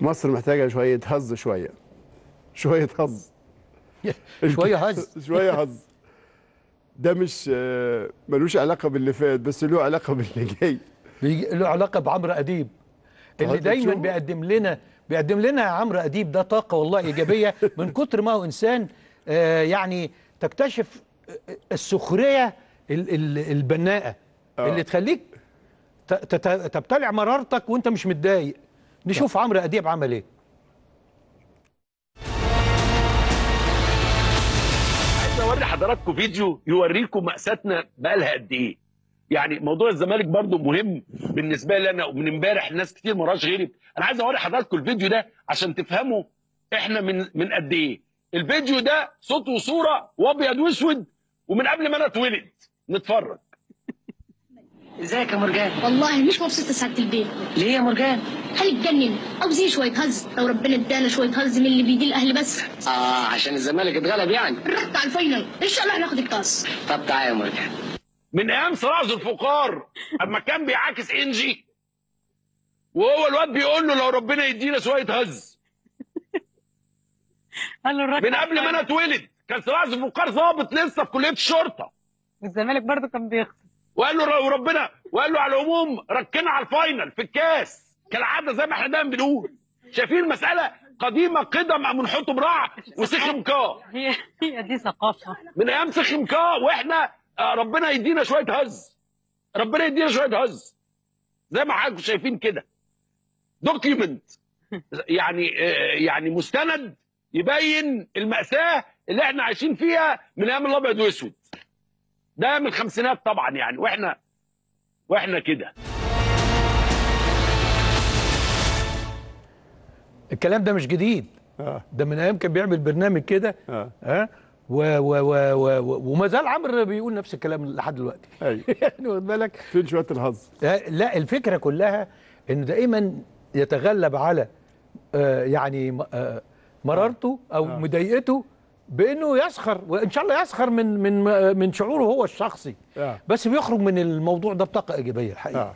مصر محتاجة شوية هز شوية. شوية هز. شوية هز. شوية هز. ده مش آه، ملوش علاقة باللي فات بس له علاقة باللي جاي. له علاقة بعمرو أديب. اللي طيب دايما؟ بيقدم لنا بيقدم لنا يا عمرو أديب ده طاقة والله إيجابية. من كتر ما هو إنسان آه، يعني تكتشف آه، السخرية ال- ال- البناءة. اللي تخليك تبتلع مرارتك وأنت مش متضايق. نشوف عمرو أديب عمل إيه. عايز أوري حضراتكم فيديو يوريكم مأساتنا بقالها قد إيه. يعني موضوع الزمالك برضو مهم بالنسبة لي أنا ومن إمبارح ناس كتير ما راش غيري. أنا عايز أوري حضراتكم الفيديو ده عشان تفهموا إحنا من من قد إيه. الفيديو ده صوت وصورة وابيض وأسود ومن قبل ما أنا اتولد. نتفرج. ازيك يا مرجان؟ والله مش مبسوطة سعادة البيه. ليه يا مرجان؟ هنتجنن عاوزين شوية حظ. لو ربنا ادانا شوية حظ من اللي بيدي الأهلي بس. آه عشان الزمالك اتغلب يعني. نروح على ال final. إن شاء الله هناخد الكاس طب تعالى يا مرجان. من أيام صلاح ذو الفقار أما كان بيعاكس إنجي وهو الواد بيقول له لو ربنا يدينا شوية حظ. قال له من قبل ما أنا اتولد كان صلاح ذو الفقار ظابط لسه في كلية الشرطة. الزمالك برضه كان بيخسر. وقال له ربنا وقال له على العموم ركنا على ال final في الكاس. كالعادة زي ما إحنا دايما بنقول. شايفين المسألة؟ قديمة قدم أمنحتب رع وسخم كا. هي هي دي ثقافة. من أيام سخم كا وإحنا آه، ربنا يدينا شوية حظ. ربنا يدينا شوية حظ. زي ما حضراتكم شايفين كده. document. يعني آه، يعني مستند يبين المأساة اللي إحنا عايشين فيها من أيام الأبيض واسود ده من الخمسينات طبعا يعني وإحنا وإحنا كده. الكلام ده مش جديد. آه. ده من أيام كان بيعمل برنامج كده. آه. ها؟ و و و و و وما زال عمرو بيقول نفس الكلام لحد دلوقتي. أيوه. يعني واخد بالك؟ فين شوية آه، لا الفكرة كلها انه دائما يتغلب على آه، يعني آه، مرارته أو آه. مضايقته بإنه يسخر وإن شاء الله يسخر من من من شعوره هو الشخصي. آه. بس بيخرج من الموضوع ده بطاقة إيجابية الحقيقة. آه.